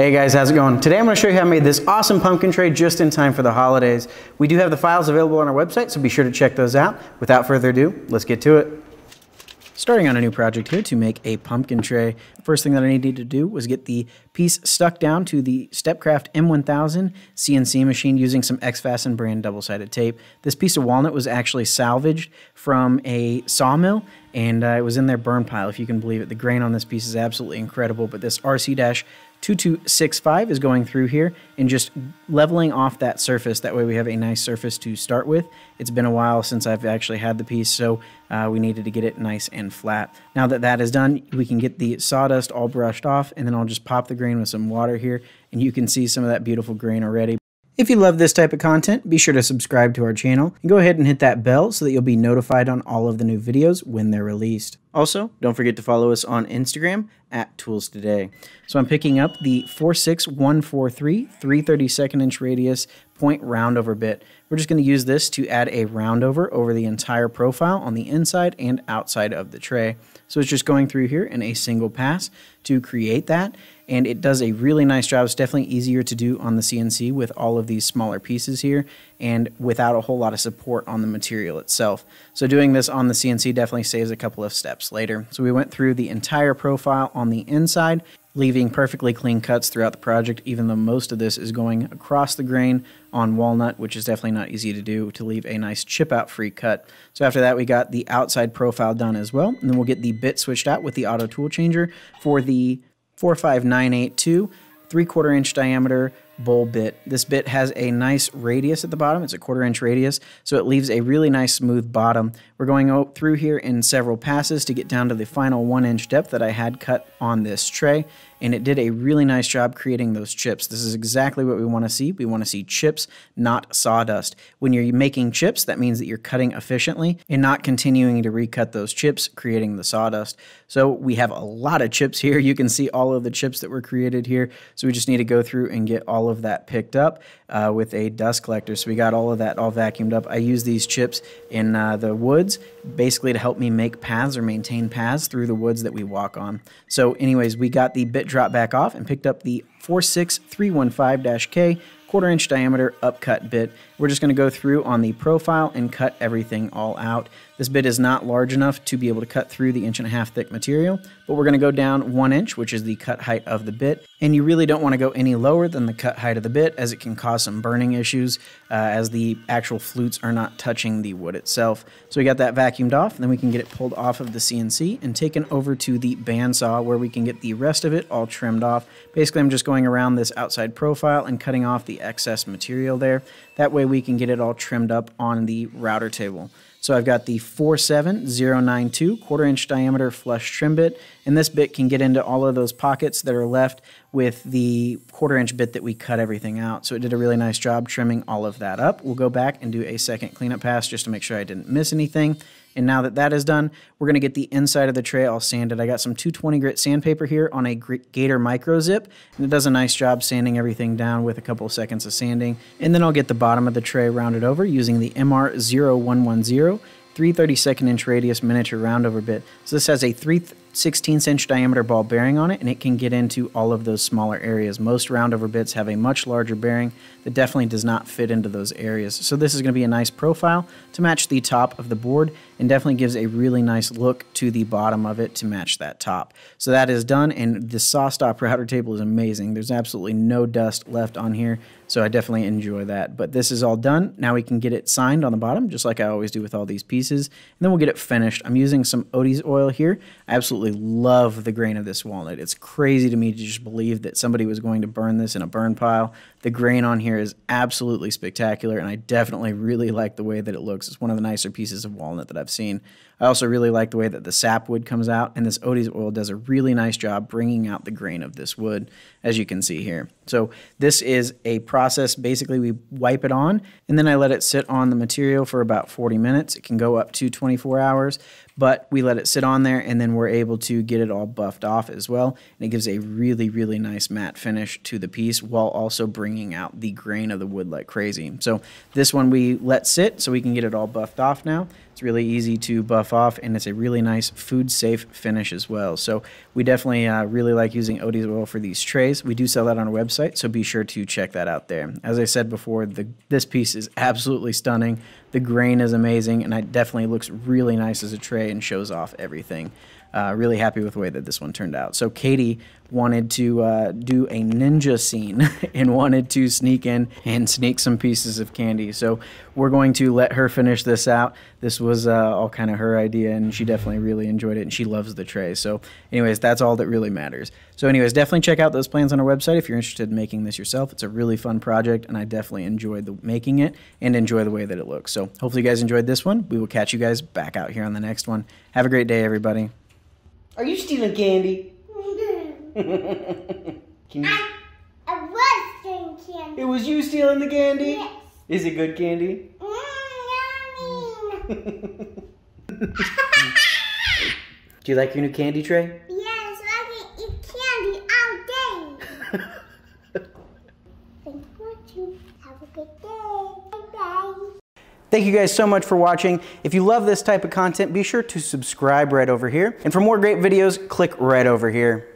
Hey guys, how's it going? Today I'm going to show you how I made this awesome pumpkin tray just in time for the holidays. We do have the files available on our website, so be sure to check those out. Without further ado, let's get to it. Starting on a new project here to make a pumpkin tray. First thing that I needed to do was get the piece stuck down to the Stepcraft M1000 CNC machine using some X-Fasten brand double-sided tape. This piece of walnut was actually salvaged from a sawmill and uh, it was in their burn pile, if you can believe it. The grain on this piece is absolutely incredible, but this RC- 2265 is going through here and just leveling off that surface. That way we have a nice surface to start with. It's been a while since I've actually had the piece, so uh, we needed to get it nice and flat. Now that that is done, we can get the sawdust all brushed off, and then I'll just pop the grain with some water here, and you can see some of that beautiful grain already. If you love this type of content, be sure to subscribe to our channel and go ahead and hit that bell so that you'll be notified on all of the new videos when they're released. Also, don't forget to follow us on Instagram at Tools Today. So I'm picking up the 46143 332nd inch radius point roundover bit. We're just going to use this to add a roundover over the entire profile on the inside and outside of the tray. So it's just going through here in a single pass to create that. And it does a really nice job. It's definitely easier to do on the CNC with all of these smaller pieces here and without a whole lot of support on the material itself. So doing this on the CNC definitely saves a couple of steps later. So we went through the entire profile on the inside leaving perfectly clean cuts throughout the project, even though most of this is going across the grain on walnut, which is definitely not easy to do to leave a nice chip out free cut. So after that, we got the outside profile done as well, and then we'll get the bit switched out with the auto tool changer for the 45982 three quarter inch diameter bowl bit. This bit has a nice radius at the bottom. It's a quarter inch radius, so it leaves a really nice smooth bottom. We're going through here in several passes to get down to the final one inch depth that I had cut on this tray, and it did a really nice job creating those chips. This is exactly what we want to see. We want to see chips, not sawdust. When you're making chips, that means that you're cutting efficiently and not continuing to recut those chips, creating the sawdust. So we have a lot of chips here. You can see all of the chips that were created here. So we just need to go through and get all of that picked up uh, with a dust collector. So we got all of that all vacuumed up. I use these chips in uh, the woods basically to help me make paths or maintain paths through the woods that we walk on. So anyways, we got the bit drop back off and picked up the 46315-K quarter inch diameter upcut bit. We're just going to go through on the profile and cut everything all out. This bit is not large enough to be able to cut through the inch and a half thick material, but we're going to go down one inch, which is the cut height of the bit. And you really don't want to go any lower than the cut height of the bit as it can cause some burning issues uh, as the actual flutes are not touching the wood itself. So we got that vacuumed off, and then we can get it pulled off of the CNC and taken over to the bandsaw where we can get the rest of it all trimmed off. Basically, I'm just going around this outside profile and cutting off the excess material there. That way we can get it all trimmed up on the router table. So I've got the 47092 quarter inch diameter flush trim bit, and this bit can get into all of those pockets that are left with the quarter inch bit that we cut everything out. So it did a really nice job trimming all of that up. We'll go back and do a second cleanup pass just to make sure I didn't miss anything. And now that that is done, we're going to get the inside of the tray all sanded. I got some 220 grit sandpaper here on a Gator Micro Zip, and it does a nice job sanding everything down with a couple of seconds of sanding. And then I'll get the bottom of the tray rounded over using the MR0110 332nd inch radius miniature roundover bit. So this has a 3 16 inch diameter ball bearing on it and it can get into all of those smaller areas. Most roundover bits have a much larger bearing that definitely does not fit into those areas. So this is going to be a nice profile to match the top of the board and definitely gives a really nice look to the bottom of it to match that top. So that is done and the SawStop router table is amazing. There's absolutely no dust left on here. So I definitely enjoy that. But this is all done. Now we can get it signed on the bottom, just like I always do with all these pieces. And then we'll get it finished. I'm using some Odie's oil here. I absolutely love the grain of this walnut. It's crazy to me to just believe that somebody was going to burn this in a burn pile. The grain on here is absolutely spectacular, and I definitely really like the way that it looks. It's one of the nicer pieces of walnut that I've seen. I also really like the way that the sapwood comes out, and this Odie's oil does a really nice job bringing out the grain of this wood, as you can see here. So this is a process. Basically, we wipe it on and then I let it sit on the material for about 40 minutes. It can go up to 24 hours, but we let it sit on there and then we're able to get it all buffed off as well. And it gives a really, really nice matte finish to the piece while also bringing out the grain of the wood like crazy. So this one we let sit so we can get it all buffed off now. It's really easy to buff off and it's a really nice food safe finish as well. So we definitely uh, really like using Odie's oil for these trays. We do sell that on our website, so be sure to check that out there. As I said before, the, this piece is absolutely stunning. The grain is amazing and it definitely looks really nice as a tray and shows off everything. Uh, really happy with the way that this one turned out. So Katie wanted to uh, do a ninja scene and wanted to sneak in and sneak some pieces of candy. So we're going to let her finish this out. This was uh, all kind of her idea, and she definitely really enjoyed it, and she loves the tray. So, anyways, that's all that really matters. So, anyways, definitely check out those plans on our website if you're interested in making this yourself. It's a really fun project, and I definitely enjoyed the, making it and enjoy the way that it looks. So, hopefully, you guys enjoyed this one. We will catch you guys back out here on the next one. Have a great day, everybody. Are you stealing candy? Can you? I, I was stealing candy. It was you stealing the candy? Yes. Is it good candy? Mm, yummy. Do you like your new candy tray? yes, I can eat candy all day. Thanks for watching. Have a good day. Bye-bye. Thank you guys so much for watching. If you love this type of content, be sure to subscribe right over here. And for more great videos, click right over here.